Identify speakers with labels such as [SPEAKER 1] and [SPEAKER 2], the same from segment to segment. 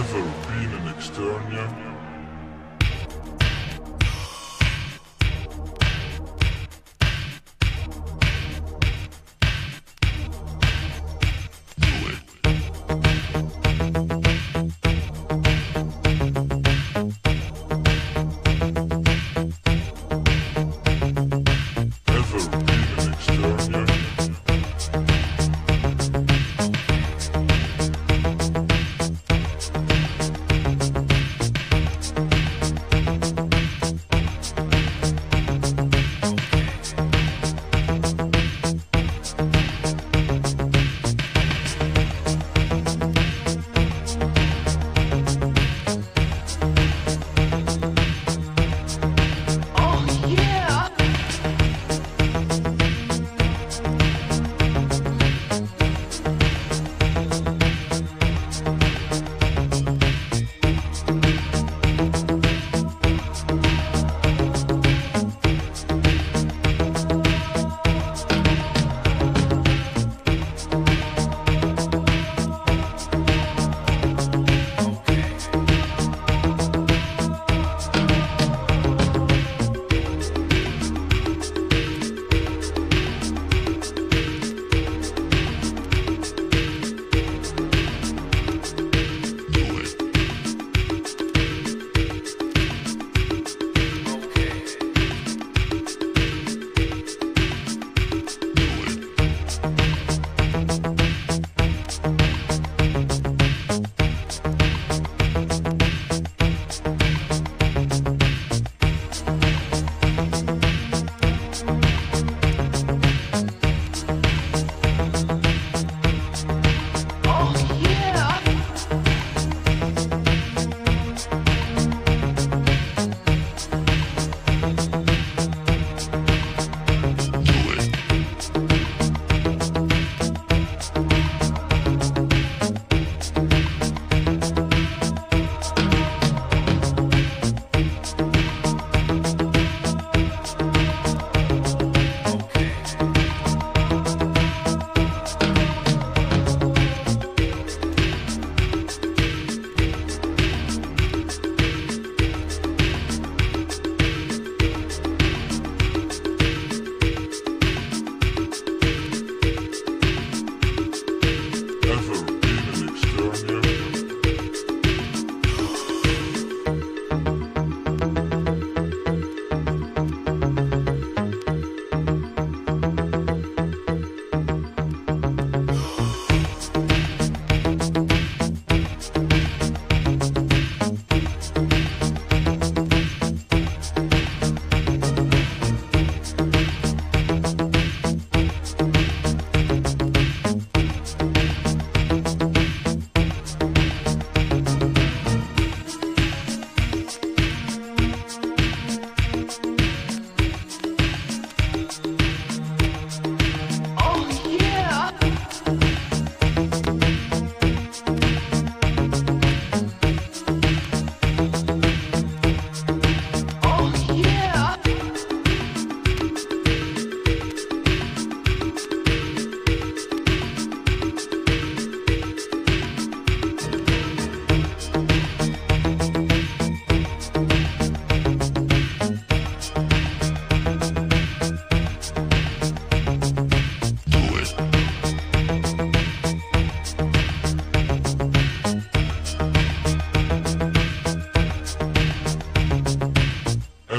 [SPEAKER 1] ever been in Externia?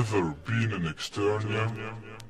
[SPEAKER 1] never been an external.